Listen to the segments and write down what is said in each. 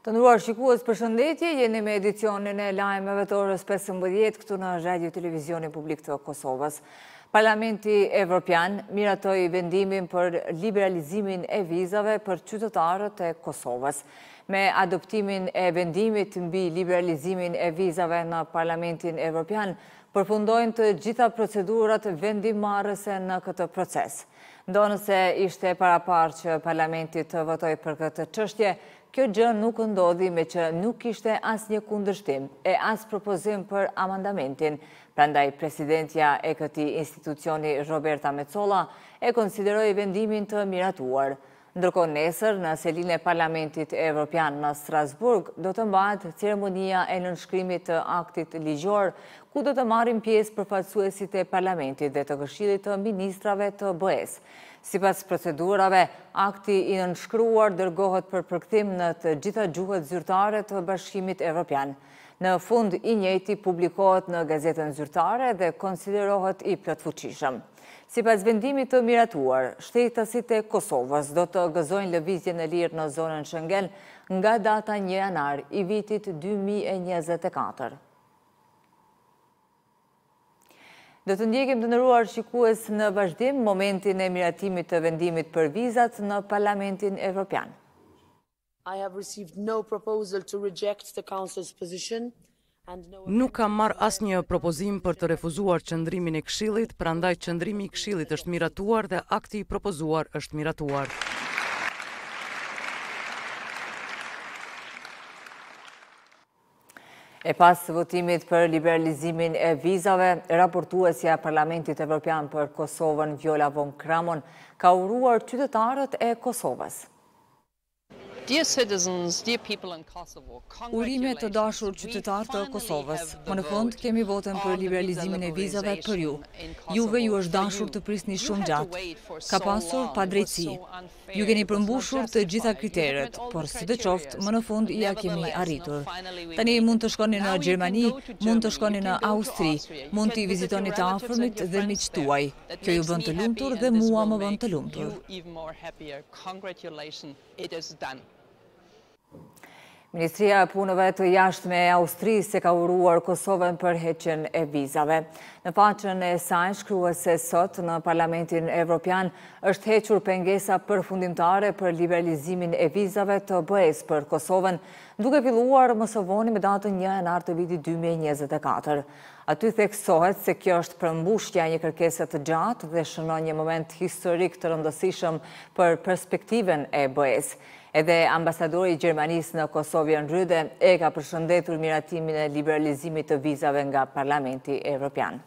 Të nderuar shikues përshëndetje, jeni me edicionin e lajmeve të orës 15 këtu në Radio Televizionin Publik të Kosovës. Parlamenti Evropian miratoi vendimin për liberalizimin e vizave për qytetarët e Kosovës. Me adoptimin e vendimit mbi liberalizimin e vizave në Parlamentin Evropian, përfundojnë të gjitha procedurat vendimmarrëse në këtë proces. Ndonëse ishte e paraparë që Parlamenti të votojë për këtë çështje, kjo gjë nuk ndodhi meqë nuk kishte asnjë kundërshtim e as propozim për amendamentim, prandaj presidentja e këtij institucioni Roberta Metsola e konsideroi vendimin të miratuar. Ndërkohë nesër, në selinë e Parlamentit Evropian në Strasburg, do të mbahet ceremonia e nënshkrimit të aktit ligjor, ku do të marrin pjesë përfaqësuesit e Parlamentit dhe të Këshillit të Ministrave të BE-së. Sipas procedurave, akti i nënshkruar dërgohet për përkthim në të gjitha gjuhët zyrtare të Bashkimit Evropian. Në fund, i njëjti publikohet në gazetën zyrtare dhe konsiderohet i plotfuqishëm. Sipas vendimit të miratuar, shtetasit e Kosovës do të gëzojnë lëvizjen e lirë në zonën Shengen nga data një janar i vitit dy mijë e njëzet e katër. Do të ndjekim të nderuar shikues në vazhdim momentin e miratimit të vendimit për vizat në Parlamentin Evropian. I have received no proposal to reject the Council's position and no agreement. Nuk kam marrë asnjë propozim për të refuzuar qëndrimin e Këshillit, prandaj qëndrimi i Këshillit është miratuar dhe akti i propozuar është miratuar. E pas votimit për liberalizimin e vizave, raportuesja e Parlamentit Evropian për Kosovën, Viola von Kramon, ka uruar qytetarët e Kosovës. Dear citizens, dear people in Kosovo, congratulations. Urime të dashur qytetarë të Kosovës. Më në fund kemi votën për liberalizimin e vizave për ju. Juve ju është dashur të prisni shumë gjatë. Ka pasur padrejtësi. Ju keni përmbushur të gjitha kriteret, por sidoqoftë më në fund ia kemi arritur. Tani mund të shkoni në Gjermani, mund të shkoni në Austri, mund t'i vizitoni të afërmit dhe miqtë tuaj. Kjo ju bën të lumtur dhe mua më bën të lumtur. Congratulations it is done. Ministria e Punëve të Jashtme e Austrisë e ka uruar Kosovën për heqjen e vizave. Në faqen e saj shkruhet se sot në Parlamentin Evropian është hequr pengesa përfundimtare për liberalizimin e vizave të BE-së për Kosovën, duke filluar më së voni me datën 1 janar të vitit 2024. Aty theksohet se kjo është përmbushja e një kërkese të gjatë dhe shënon një moment historik të rëndësishëm për perspektiven e BE-së. Edhe ambasadori i Gjermanisë në Kosovë Jörn Rohde e ka përshëndetur miratimin e liberalizimit të vizave nga Parlamenti Evropian.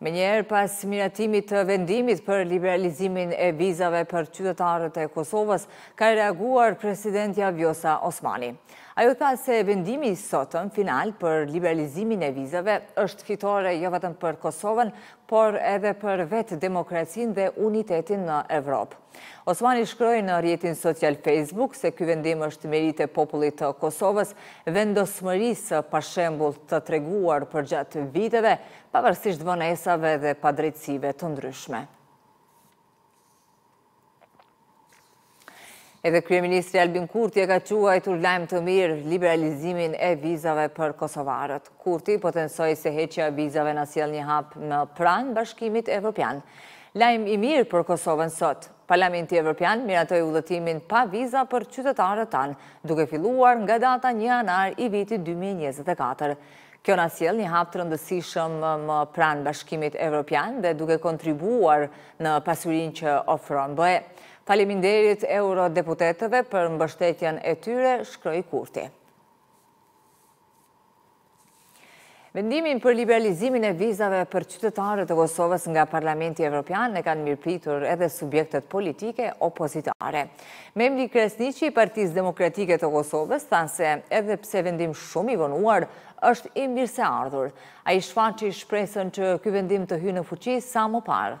Menjëherë pas miratimit të vendimit për liberalizimin e vizave për qytetarët e Kosovës, ka reaguar presidentja Vjosa Osmani. Ajo tha se vendimi i sotëm final për liberalizimin e vizave është fitore jo vetëm për Kosovën, por edhe për vetë demokracinë dhe unitetin në Evropë. Osmani shkroi në rrjetin social Facebook se ky vendim është meritë e popullit të Kosovës, vendosmërisë së pashembullt të treguar përgjatë viteve, pavarësisht vonesave dhe padrejtësive të ndryshme. Edhe kryeministri Albin Kurti e ka quajtur lajm të mirë liberalizimin e vizave për kosovarët. Kurti potencoi se heqja e vizave na sjell një hap më pranë Bashkimit Evropian. Lajm i mirë për Kosovën sot. Parlamenti Evropian miratoi udhëtimin pa viza për qytetarët tanë, duke filluar nga data një janar i vitit dy mijë e njëzet e katër. Kjo na sjell një hap të rëndësishëm më pranë Bashkimit Evropian dhe duke kontribuar në pasurinë që ofron BE. Faleminderit eurodeputetëve për mbështetjen e tyre, shkroi Kurti. Vendimin për liberalizimin e vizave për qytetarët e Kosovës nga Parlamenti Evropian e kanë mirëpritur edhe subjektet politike opozitare. Memli Krasniqi i Partisë Demokratike të Kosovës tha se edhe pse vendim shumë i vonuar është i mirëseardhur. Ai shfaqi shpresën që ky vendim të hyjë në fuqi sa më parë.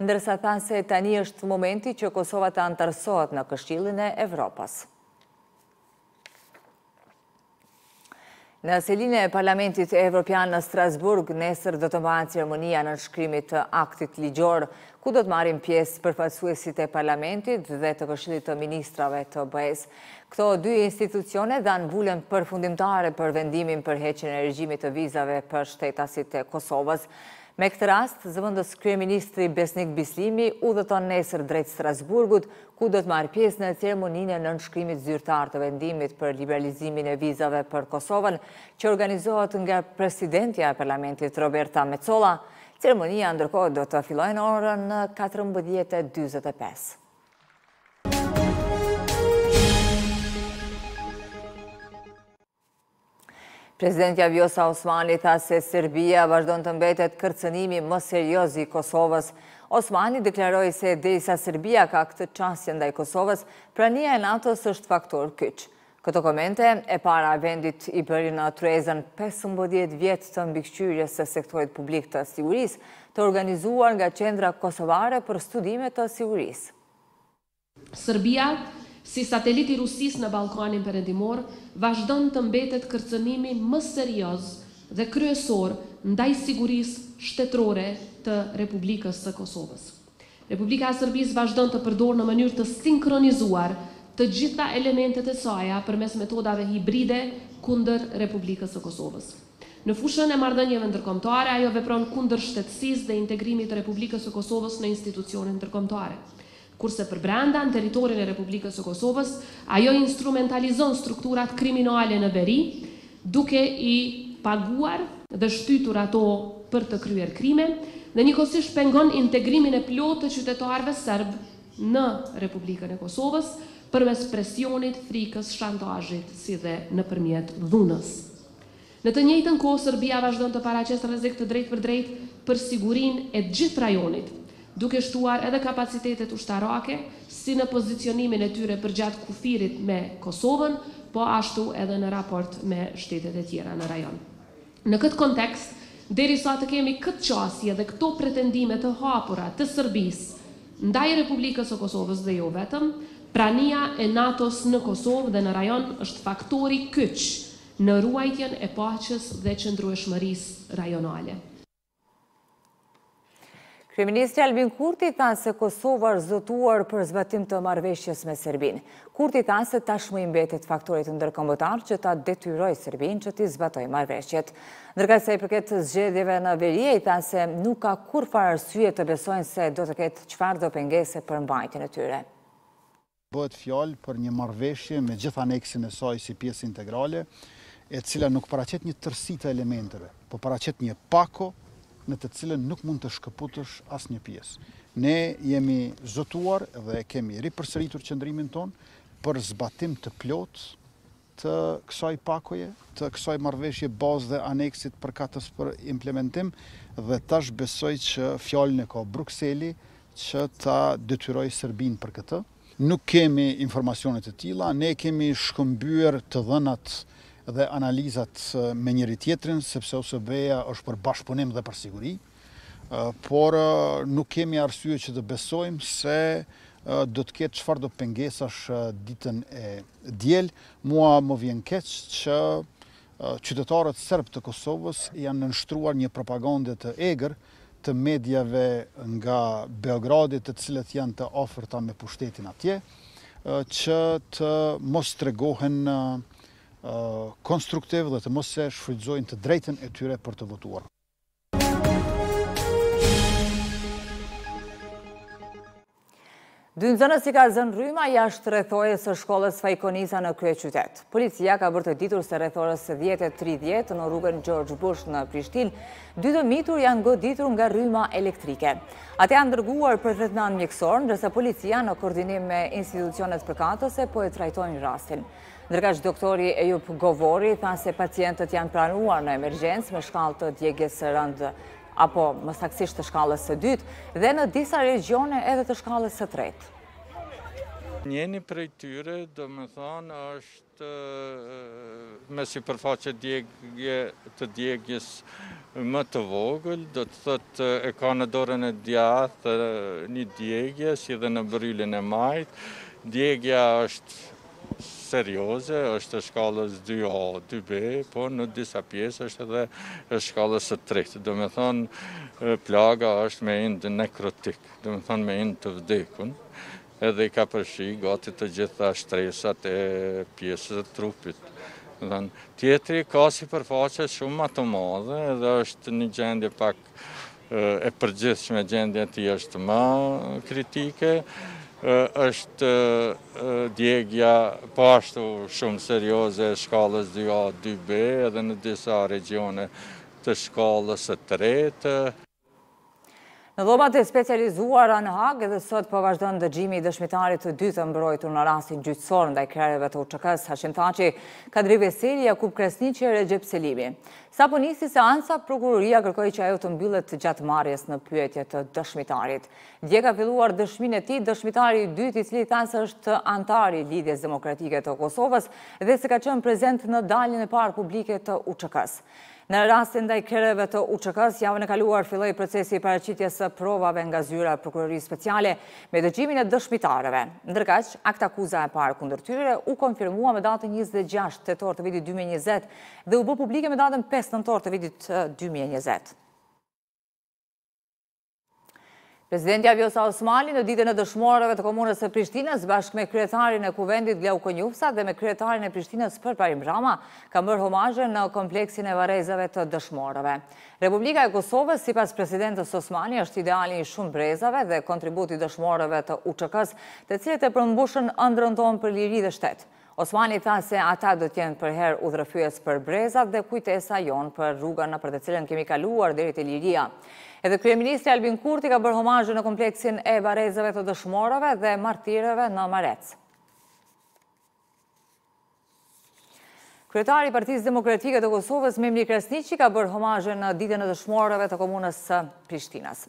ndërsa tha se tani është momenti që Kosova të anëtarësohet në Këshillin e Evropës. Në selinë e Parlamentit Evropian në Strasburg, nesër do të mbahet ceremonia e nënshkrimit të aktit ligjor, ku do të marrin pjesë përfaqësuesit e Parlamentit dhe të Këshillit të Ministrave të BE-së. Këto dy institucione dhanë vulën përfundimtare për vendimin për heqjen e regjimit të vizave për shtetasit e Kosovës. Me këtë rast, zëvendëskryeministri Besnik Bislimi udhëton nesër drejt Strasburgut, ku do të marrë pjesë në ceremoninë e nënshkrimit zyrtar të vendimit për liberalizimin e vizave për Kosovën, që organizohet nga presidentja e Parlamentit Roberta Metsola. Ceremonia ndërkohë do të fillojë në orën katërmbëdhjetë e dyzet e pesë. Presidentja Vjosa Osmani tha se Serbia vazhdon të mbetet kërcënimi më serioz i Kosovës. Osmani deklaroi se derisa Serbia ka këtë qasje ndaj Kosovës, prania e NATO-s është faktor kyç. Këto komente, e para e vendit i bëri në tryezën pesëmbëdhjetë vjet të mbikëqyrjes së sektorit publik të sigurisë, të organizuar nga Qendra Kosovare për Studime të Sigurisë. Serbia, si satelit i Rusisë në Ballkanin Perëndimor, vazhdon të mbetet kërcënimi më serioz dhe kryesor ndaj sigurisë shtetërore të Republikës së Kosovës. Republika e Serbisë vazhdon të përdorë në mënyrë të sinkronizuar të gjitha elementet e saja përmes metodave hibride kundër Republikës së Kosovës. Në fushën e marrëdhënieve ndërkombëtare, ajo vepron kundër shtetësisë dhe integrimit të Republikës së Kosovës në institucione ndërkombëtare. kurse përbrenda, në territorin e Republikës së Kosovës, ajo instrumentalizon strukturat kriminale në veri, duke i paguar dhe shtytur ato për të kryer krime, dhe njëkohësisht pengon integrimin e plotë të qytetarëve serbë në Republikën e Kosovës, përmes presionit, frikës, shantazhit, si dhe nëpërmjet dhunës. Në të njëjtën kohë Serbia vazhdon të paraqesë rrezik të drejtpërdrejtë për sigurinë e gjithë rajonit, duke shtuar edhe kapacitetet ushtarake, si në pozicionimin e tyre përgjatë kufirit me Kosovën, po ashtu edhe në raport me shtetet e tjera në rajon. Në këtë kontekst, derisa të kemi këtë qasje dhe këto pretendime të hapura të Serbisë ndaj Republikës së Kosovës dhe jo vetëm, prania e NATO-s në Kosovë dhe në rajon është faktori kyç në ruajtjen e paqes dhe qëndrueshmërisë rajonale. Kryeministri Albin Kurti tha se Kosova është zotuar për zbatim të marrëveshjes me Serbinë. Kurti tha se tashmë i mbetet faktorit ndërkombëtar që ta detyrojë Serbinë që t'i zbatojë marrëveshjet. Ndërkaq sa i përket zgjedhjeve në veri, ai tha se nuk ka kurrfarë arsye të besojnë se do të ketë çfarëdo pengese për mbajtjen e tyre. Bëhet fjalë për një marrëveshje me gjithë aneksin e saj si pjesë integrale, e cila nuk paraqet një tërësi të elementeve, po paraqet një pako në të cilën nuk mund të shkëputësh asnjë pjesë. Ne jemi zotuar dhe kemi ripërsëritur qëndrimin tonë për zbatim të plotë të kësaj pakoje, të kësaj marrëveshje bazë dhe aneksit përkatës për implementim dhe tash besoj që fjalën e ka Brukseli që ta detyrojë Serbinë për këtë. Nuk kemi informacione të tilla, ne kemi shkëmbyer të dhënat dhe analizat me njëri-tjetrin, sepse OSBE-ja është për bashkëpunim dhe për siguri. por nuk kemi arsye që të besojmë se do të ketë çfarëdo pengesash ditën e diel. Mua më vjen keq që qytetarët serbë të Kosovës janë nënshtruar një propagande të egër të mediave nga Beogradi të cilat janë të afërta me pushtetin atje, që të mos tregohen konstruktivë dhe të mos e shfrytëzojnë të drejtën e tyre për të votuar. Dy nxënës i ka zënë rryma jashtë rrethojës së shkollës Faik Konica në kryeqytet. Policia ka bërë të ditur se rreth orës 10.30 në rrugën George Bush në Prishtinë, dy të mitur janë goditur nga rryma elektrike. Ata janë dërguar për tretman mjekësor, ndërsa policia në koordinim me institucionet përkatëse po e trajtojnë rastin. Ndërkaq doktori Ejup Govori tha se pacientët janë pranuar në emergjencë me shkallë të djegies së rëndë apo më saktësisht të shkallës së dytë dhe në disa regjione edhe të shkallës së tretë. Njëni prej tyre, domethënë, është me sipërfaqe djegie, të djegies më të vogël, do të thotë e ka në dorën e djathtë një djegie, si dhe në bërrylin e majtë. Djegia është serioze, është e shkallës dy A, dy B, por në disa pjesë është edhe e shkallës së tretë. Domethënë, plaga është me ind nekrotik, domethënë me ind të vdekun, edhe i ka përfshi gati të gjitha shtresat e pjesës së trupit. Tjetri ka sipërfaqe shumë ma të madhe, edhe është një gjendje pak e përgjithshme gjendja e tij është më kritike, është djegia po ashtu shumë serioze e shkallës 2A, 2B edhe në disa regjione të shkallës së tretë. Në dhomat e specializuara në Hagë edhe sot po vazhdon dëgjimi i dëshmitarit të dytë të mbrojtur në rastin gjyqësor ndaj krerëve të UÇK-së, Hashim Thaçi, Kadri Veseli, Jakup Krasniqi e Rexhep Selimi. Sapo nisi seanca, prokuroria kërkoi që ajo të mbyllet gjatë marrjes në pyetje të dëshmitarit. Dje ka filluar dëshminë e tij dëshmitari i dytë, i cili tha se është anëtar i Lidhjes Demokratike të Kosovës dhe se ka qenë prezent në daljen e parë publike të UÇK-së. Në rastin ndaj krerëve të UÇK-së, javën e kaluar filloi procesi i paraqitjes së provave nga Zyra e Prokurorisë Speciale me dëgjimin e dëshmitarëve. Ndërkaq, aktakuza e parë kundër tyre u konfirmua me datën njëzet e gjashtë tetor të vitit dy mijë e njëzet dhe u bë publike me datën pesë nëntor të vitit dy mijë e njëzet. Presidentja Vjosa Osmani në ditën e dëshmorëve të komunës së Prishtinës bashkë me kryetarin e kuvendit Glauk Konjufca dhe me kryetarin e Prishtinës Përparim Rama ka bërë homazhe në kompleksin e varrezave të dëshmorëve. Republika e Kosovës, sipas presidentes Osmani, është ideali i shumë brezave dhe kontributi i dëshmorëve të UÇK-së, të cilët e përmbushën ëndrrën tonë për liri dhe shtet. Osmani tha se ata do të jenë përherë udhërrëfyes për brezat dhe kujtesa jonë për rrugën nëpër të cilën kemi kaluar deri te liria. Edhe kryeministri Albin Kurti ka bërë homazhe në kompleksin e varrezave të dëshmorëve dhe martirëve në Marec. Kryetari i Partisë Demokratike të Kosovës, Memli Krasniqi, ka bërë homazhe në Ditën e Dëshmorëve të Komunës së Prishtinës.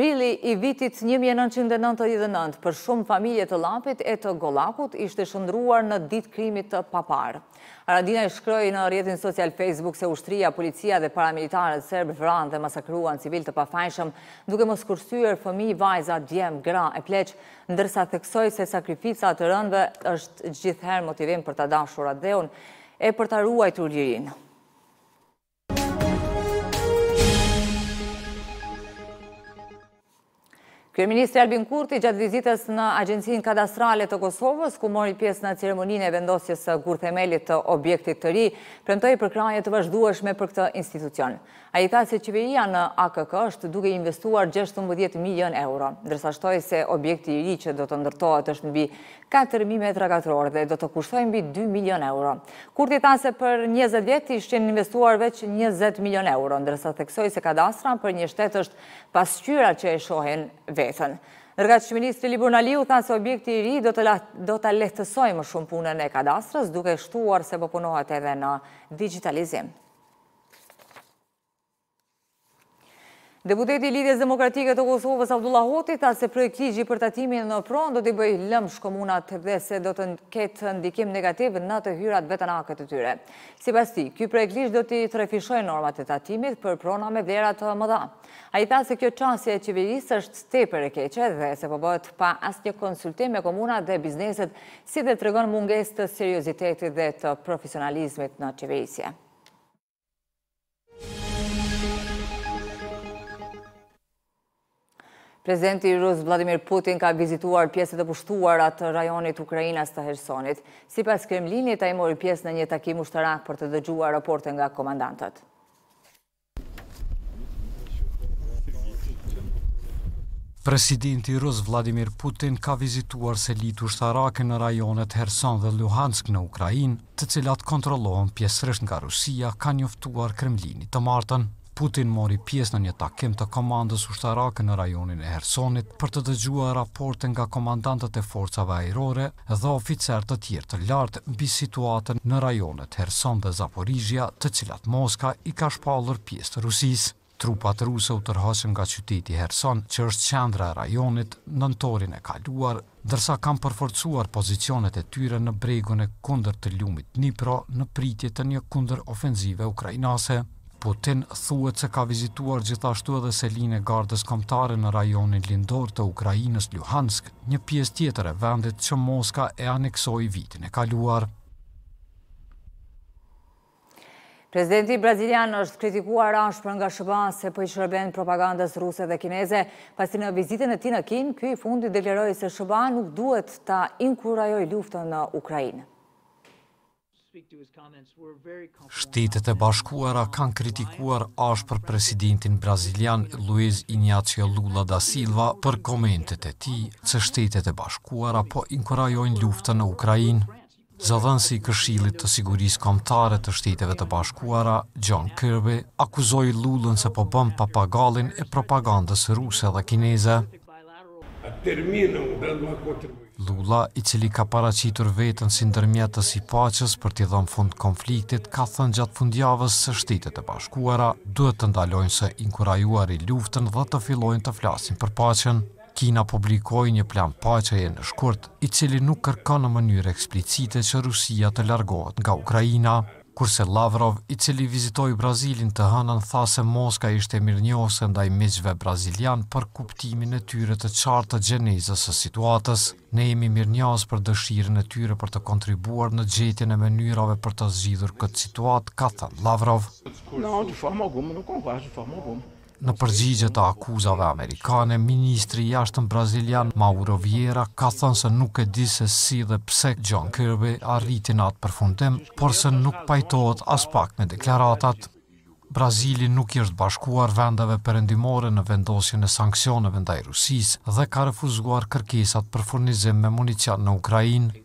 Prilli i vitit një mijë e nëntëqind e nëntëdhjetë e nëntë për shumë familje të Llapit e të Gollakut ishte shndërruar në ditë krimit të paparë. Haradinaj shkroi në rrjetin social Facebook se ushtria, policia dhe paramilitarët serbë vranë dhe masakruan civilë të pafajshëm, duke mos kursyer fëmijë, vajza, djem, gra e pleq, ndërsa theksoi se sakrifica e të rënëve është gjithherë motivim për ta dashur atdheun e për ta ruajtur lirinë. Kryeministri Albin Kurti gjatë vizitës në Agjencinë Kadastrale të Kosovës, ku mori pjesë në ceremoninë e vendosjes së gurthemelit të objektit të ri, premtoi përkrahje të vazhdueshme për këtë institucion. Ai tha se qeveria në AKK është duke investuar 16 milionë euro, ndërsa shtoi se objekti i ri që do të ndërtohet është mbi 4000 metra katrorë dhe do të kushtojë mbi 2 milionë euro. Kurti tha se për njëzet vjet ishin qenë investuar veç njëzet milionë euro, ndërsa theksoi se kadastra për një shtet është pasqyra që e shohin veten. Ndërkaq, ministri Liburn Aliu tha se objekti i ri do ta lehtësojë më shumë punën e kadastrës, duke shtuar se po punohet edhe në digjitalizim. Deputeti i Lidhjes Demokratike të Kosovës, Avdullah Hoti, tha se projektligji për tatimin në pronë do t'i bëjë lëmsh komunat dhe se do të ketë ndikim negativ në të hyrat vetanake të tyre. Sipas tij, ky projektligj do t'i trefishojë normat e tatimit për prona me vlera të mëdha. Ai tha se kjo qasje e qeverisë është tepër e keqe dhe se po bëhet pa asnjë konsultim me komunat dhe bizneset, si dhe tregon mungesë të seriozitetit dhe të profesionalizmit në qeverisje. Presidenti rus Vladimir Putin ka vizituar pjesët e pushtuara të rajonit ukrainas të Hersonit. Sipas Kremlinit, ai mori pjesë në një takim ushtarak për të dëgjuar raporte nga komandantët. Presidenti rus Vladimir Putin ka vizituar selitë ushtarake në rajonet Herson dhe Luhansk në Ukrainë. të cilat kontrollohen pjesërisht nga Rusia, ka njoftuar Kremlini të martën. Putin mori pjesë në një takim të komandës ushtarake në rajonin e Hersonit për të dëgjuar raporte nga komandantët e forcave ajrore dhe oficerë të tjerë të lartë mbi situatën në rajonet Herson dhe Zaporizhzhia, të cilat Moska i ka shpallur pjesë të Rusisë. Trupat ruse u tërhoqën nga qyteti Herson, që është qendra e rajonit, nëntorin e kaluar, ndërsa kanë përforcuar pozicionet e tyre në bregun e kundërt të lumit Dnipro në pritje të një kundërofenzive ukrainase. Putin thuhet se ka vizituar gjithashtu edhe selinë e Gardës Kombëtare në rajonin lindor të Ukrainës Luhansk, një pjesë tjetër e vendit që Moska e aneksoi vitin e kaluar. Presidenti brazilian është kritikuar ashpër nga SHBA se po i shërben propagandës ruse dhe kineze, pasi në vizitën e tij në Kinë, ky i fundit deklaroi se SHBA nuk duhet ta inkurajojë luftën në Ukrainë. Shtetet e Bashkuara kanë kritikuar ashpër presidentin brazilian Luiz Inácio Lula da Silva për komentet e tij se Shtetet e Bashkuara po inkurajojnë luftën në Ukrainë. Zëdhënësi i Këshillit të Sigurisë Kombëtare të Shteteve të Bashkuara, John Kirby, akuzoi Lulën se po bën papagallin e propagandës ruse dhe kineze. Lula, i cili ka paraqitur veten si ndërmjetës i paqes për t'i dhënë fund konfliktit, ka thënë gjatë fundjavës se Shtetet e Bashkuara duhet të ndalojnë së inkurajuari luftën dhe të fillojnë të flasin për paqen. Kina publikoi një plan paqeje në shkurt, i cili nuk kërkon në mënyrë eksplicite që Rusia të largohet nga Ukraina. Kurse Lavrov, i cili vizitoi Brazilin të hënën, tha se Moska ishte mirënjohëse ndaj miqve brazilianë për kuptimin e tyre të qartë të gjenezës së situatës. Ne jemi mirënjohës për dëshirën e tyre për të kontribuar në gjetjen e mënyrave për të zgjidhur këtë situatë, ka thënë Lavrov. Në përgjigje të akuzave amerikane, ministri i Jashtëm brazilian Mauro Vieira ka thënë se nuk e di se si dhe pse John Kirby arriti në atë përfundim, por se nuk pajtohet aspak me deklaratat. Brazili nuk i është bashkuar vendeve perëndimore në vendosjen e sanksioneve ndaj Rusisë dhe ka refuzuar kërkesat për furnizim me municion në Ukrainë.